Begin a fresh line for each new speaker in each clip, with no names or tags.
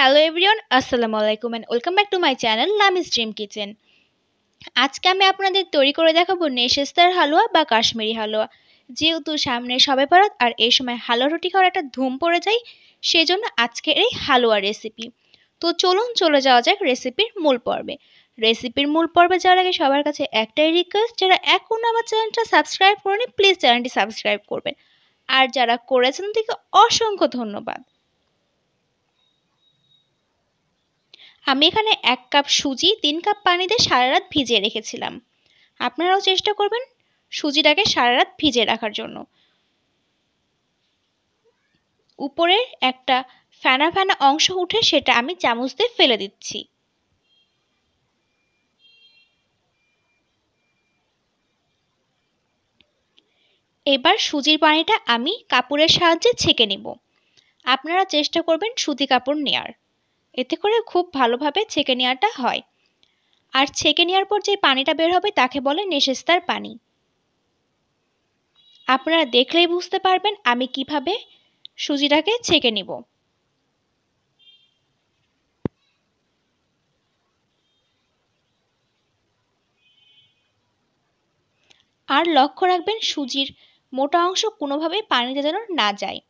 Hello everyone আসসালামু আলাইকুম and welcome back to my channel Lamis dream kitchen আজকে আমি আপনাদের তৈরি করে দেখাবো নেশেস্তার হালুয়া বা কাশ্মীরি হালুয়া। যেহেতু সামনে সবে বরাত আর এই সময় হালুয়া রুটি খাওয়ার একটা ধুম পড়ে যায় সেই জন্য আজকের এই হালুয়া রেসিপি তো চলুন চলে যাওয়া যাক রেসিপির মূল পর্বে। রেসিপির মূল পর্বে যাওয়ার আগে সবার কাছে একটাই রিকোয়েস্ট যারা এখনও আমার চ্যানেলটা সাবস্ক্রাইব করেনি প্লিজ চ্যানেলটি সাবস্ক্রাইব করবেন। আর যারা করেছেন, তাদেরকে অসংখ্য ধন্যবাদ। আমি এখানে এক কাপ সুজি, তিন কাপ পানিতে সারা রাত ভিজিয়ে রেখেছিলাম। আপনারাও চেষ্টা করবেন সুজিটাকে সারা রাত ভিজিয়ে রাখার জন্য। উপরের একটা ফেনা ফেনা অংশ উঠে সেটা আমি চামচ দিয়ে ফেলে দিচ্ছি। এবার সুজির পানিটা আমি কাপড়ের সাহায্যে ছেঁকে নেব। আপনারা চেষ্টা করবেন সুতি কাপড় নেয়ার। এতে করে খুব ভালোভাবে ছেঁকে নেওয়াটা হয়। আর ছেঁকে নেওয়ার পর যে পানিটা বের হবে তাকে বলে নেশেস্তার পানি। আপনারা দেখলেই বুঝতে পারবেন আমি কীভাবে সুজিটাকে ছেঁকে নিব। আর লক্ষ্য রাখবেন সুজির মোটা অংশ কোনোভাবেই পানিতে যেন না যায়।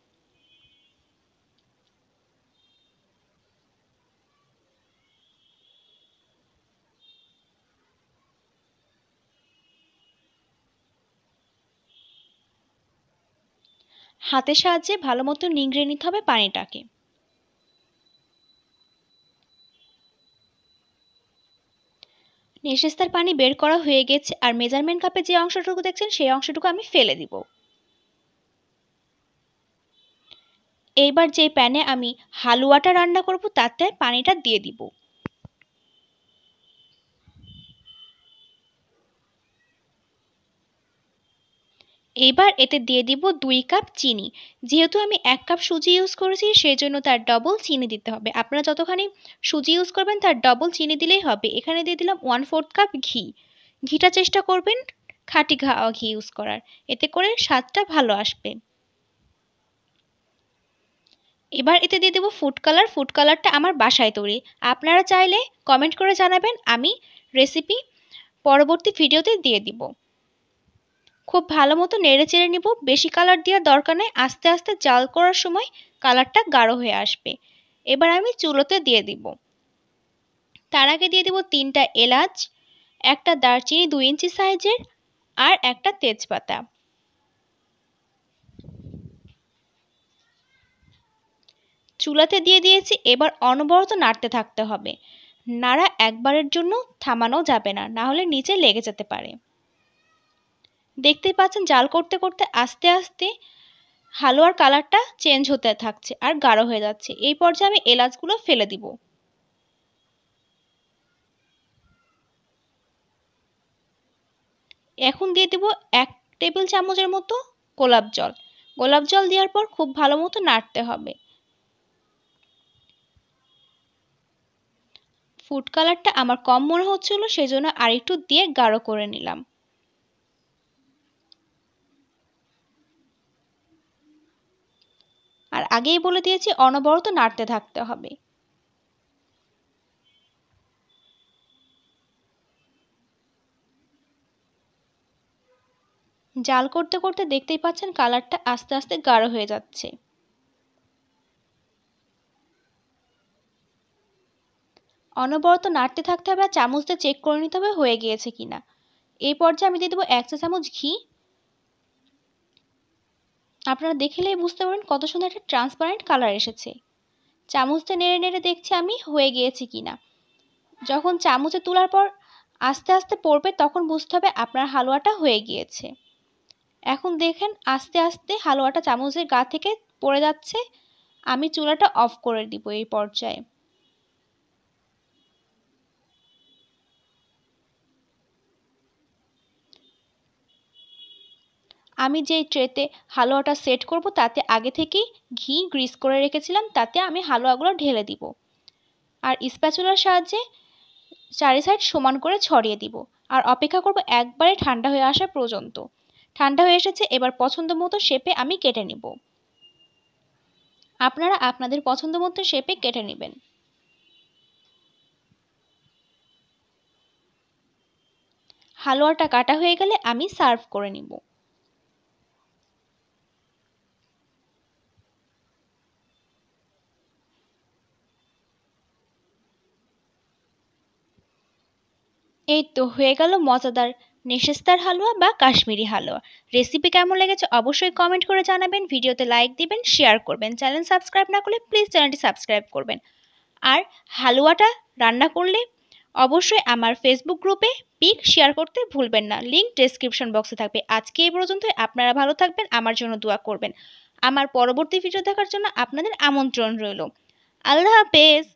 হাতের সাহায্যে ভালো মতো নিংড়ে নিতে হবে পানিটাকে। নেশেস্তার পানি বের করা হয়ে গেছে আর মেজারমেন্ট কাপে যে অংশটুকু দেখছেন সেই অংশটুকু আমি ফেলে দিব। এইবার যে প্যানে আমি হালুয়াটা রান্না করব, তাতে পানিটা দিয়ে দিব। এবার এতে দিয়ে দিব দুই কাপ চিনি। যেহেতু আমি এক কাপ সুজি ইউজ করেছি সেই জন্য তার ডবল চিনি দিতে হবে। আপনারা যতখানি সুজি ইউজ করবেন, তার ডবল চিনি দিলেই হবে। এখানে দিয়ে দিলাম ওয়ান ফোর্থ কাপ ঘি। ঘিটা চেষ্টা করবেন খাঁটি ঘি ইউজ করার। এতে করে স্বাদটা ভালো আসবে। এবার এতে দিয়ে দেবো ফুড কালার ফুড কালারটা আমার বাসায় তৈরি। আপনারা চাইলে কমেন্ট করে জানাবেন, আমি রেসিপি পরবর্তী ভিডিওতে দিয়ে দিব। খুব ভালো মতো নেড়ে চেড়ে নিব। বেশি কালার দেওয়ার দরকার নেই। আস্তে আস্তে জাল করার সময় কালারটা গাঢ় হয়ে আসবে। এবার আমি চুলোতে দিয়ে দিব। তার আগে দিয়ে দিব তিনটা এলাচ, একটা দারচিনি দুই ইঞ্চি সাইজের আর একটা তেজপাতা। চুলাতে দিয়ে দিয়েছি। এবার অনবরত নাড়তে থাকতে হবে। নাড়া একবারের জন্য থামানো যাবে না না হলে নিচে লেগে যেতে পারে। দেখতেই পাচ্ছেন জাল করতে করতে আস্তে আস্তে হালুয়ার কালারটা চেঞ্জ হতে থাকছে আর গাঢ় হয়ে যাচ্ছে। এই পর্যায়ে আমি এলাচগুলো ফেলে দিব। এখন দিয়ে দিব এক টেবিল চামচের মতো গোলাপ জল। গোলাপ জল দেওয়ার পর খুব ভালো মতো নাড়তে হবে। ফুড কালারটা আমার কম মনে হচ্ছিল সেই জন্য আরেকটু দিয়ে গাঢ় করে নিলাম আর আগেই বলে দিয়েছি, অনবরত নাড়তে থাকতে হবে। জাল করতে করতে দেখতেই পাচ্ছেন কালারটা আস্তে আস্তে গাঢ় হয়ে যাচ্ছে। অনবরত নাড়তে থাকতে হবে আর চামচ দিয়ে চেক করে নিতে হবে হয়ে গিয়েছে কিনা। এই পর্যায়ে আমি দিয়ে দেবো এক চা চামচ ঘি। আপনারা দেখলেই বুঝতে পারেন কত সুন্দর একটা ট্রান্সপারেন্ট কালার এসেছে। চামচটা নেড়ে নেড়ে দেখছি আমি হয়ে গিয়েছি কিনা। যখন চামচে তোলার পর আস্তে আস্তে পড়বে তখন বুঝতে হবে আপনার হালুয়াটা হয়ে গিয়েছে। এখন দেখেন আস্তে আস্তে হালুয়াটা চামচের গা থেকে পড়ে যাচ্ছে। আমি চুলাটা অফ করে দিব এই পর্যায়ে। আমি যেই ট্রেতে হালুয়াটা সেট করব, তাতে আগে থেকেই ঘি গ্রিস করে রেখেছিলাম, তাতে আমি হালুয়াগুলো ঢেলে দিব। আর স্প্যাচুলার সাহায্যে চারি সাইড সমান করে ছড়িয়ে দিব। আর অপেক্ষা করব একবারে ঠান্ডা হয়ে আসা পর্যন্ত। ঠান্ডা হয়ে এসেছে, এবার পছন্দ মতো শেপে আমি কেটে নিব। আপনারা আপনাদের পছন্দ মতো শেপে কেটে নেবেন। হালুয়াটা কাটা হয়ে গেলে আমি সার্ভ করে নিব। এই তো হয়ে গেল মজাদার নেশেস্তার হালুয়া বা কাশ্মীরি হালুয়া। রেসিপি কেমন লেগেছে অবশ্যই কমেন্ট করে জানাবেন, ভিডিওতে লাইক দিবেন শেয়ার করবেন। চ্যানেল সাবস্ক্রাইব না করলে প্লিজ চ্যানেলটি সাবস্ক্রাইব করবেন। আর হালুয়াটা রান্না করলে অবশ্যই আমার ফেসবুক গ্রুপে পিক শেয়ার করতে ভুলবেন না। লিঙ্ক ডেসক্রিপশন বক্সে থাকবে। আজকে এই পর্যন্ত আপনারা ভালো থাকবেন, আমার জন্য দোয়া করবেন। আমার পরবর্তী ভিডিও দেখার জন্য আপনাদের আমন্ত্রণ রইল। আল্লাহ হাফেজ!